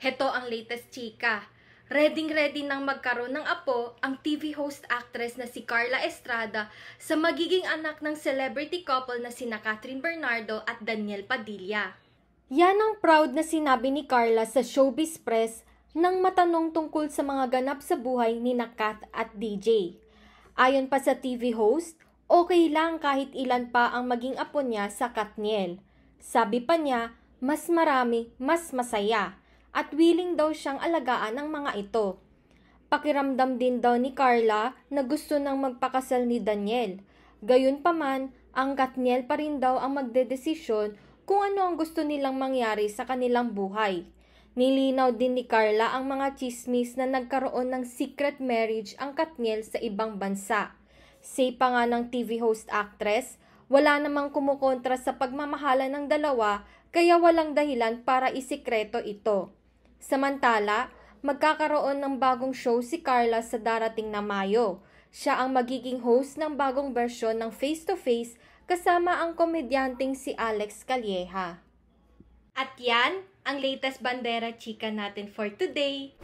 Heto ang latest chika. Ready-ready nang magkaroon ng apo ang TV host actress na si Carla Estrada sa magiging anak ng celebrity couple na sina Catherine Bernardo at Daniel Padilla. Yan ang proud na sinabi ni Carla sa Showbiz Press nang matanong tungkol sa mga ganap sa buhay ni Kat at DJ. Ayon pa sa TV host, okay lang kahit ilan pa ang maging apo niya sa Katniel. Sabi pa niya, mas marami, mas masaya at willing daw siyang alagaan ang mga ito. Pakiramdam din daw ni Carla na gusto nang magpakasal ni Daniel. Gayunpaman, ang Katniel pa rin daw ang magdedesisyon kung ano ang gusto nilang mangyari sa kanilang buhay. Nilinaw din ni Carla ang mga chismis na nagkaroon ng secret marriage ang Katniel sa ibang bansa. Say pa nga ng TV host actress, wala namang kumukontra sa pagmamahala ng dalawa kaya walang dahilan para isikreto ito. Samantala, magkakaroon ng bagong show si Carla sa darating na Mayo. Siya ang magiging host ng bagong bersyon ng Face to Face kasama ang komedyanteng si Alex Calleja. At yan ang latest bandera chika natin for today.